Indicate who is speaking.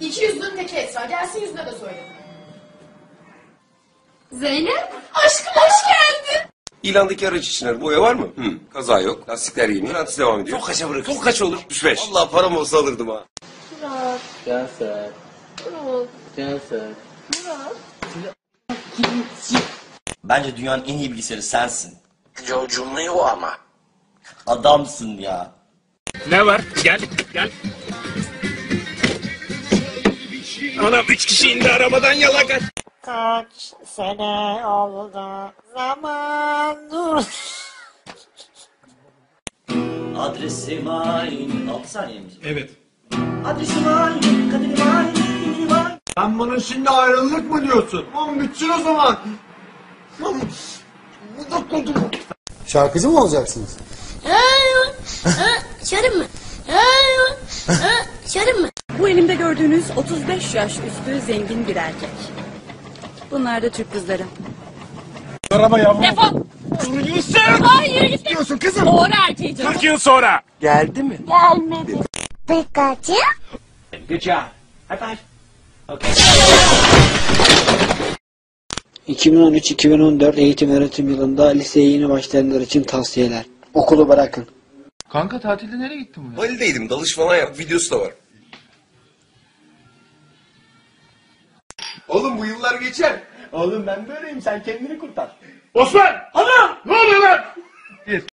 Speaker 1: İki yüzlünün teki Esra. Gelsin yüzüne de söyle.
Speaker 2: Zeynep?
Speaker 1: Aşkım hoş geldin.
Speaker 3: İlandaki araç için boya var mı? Hı. Kaza yok. Lastikler yeni. Garantisi devam ediyor. Çok kaça bırakırsın? Çok kaç olur? 35. Allah param olsa alırdım ha.
Speaker 4: Cansel. Cansel.
Speaker 5: Bence dünyanın en iyi bilgisayarı sensin.
Speaker 6: Cumluyor o ama.
Speaker 5: Adamsın ya.
Speaker 7: Ne var? Gel, gel. Anam üç kişi indi arabadan yalaka.
Speaker 8: Kaç sene oldu zaman dur.
Speaker 5: Adresim aynı. 6 saniye mi?
Speaker 7: Evet.
Speaker 5: Adresim aynı. Kaderim aynı. eminim aynı.
Speaker 9: Sen bana şimdi ayrılık mı diyorsun? Oğlum bitsin o zaman.
Speaker 10: Şarkıcı mı olacaksınız?
Speaker 2: Şarım mı?
Speaker 11: Bu elimde gördüğünüz 35 yaş üstü zengin bir erkek. Bunlar da Türk kızları.
Speaker 2: Defol. Hayır git.
Speaker 9: Diyorsun kızım.
Speaker 2: Doğru erkeği canım.
Speaker 7: 40 yıl sonra.
Speaker 9: Geldi mi?
Speaker 2: Gelmedi. Pikachu.
Speaker 7: Good job. High five.
Speaker 4: 2013-2014 eğitim öğretim yılında liseye yeni başlayanlar için tavsiyeler. Okulu bırakın.
Speaker 9: Kanka tatilde nereye gittin bu
Speaker 3: Bali'deydim. Dalış falan yap. Videosu da var. Oğlum bu yıllar geçer.
Speaker 5: Oğlum ben böyleyim sen kendini kurtar.
Speaker 7: Osman!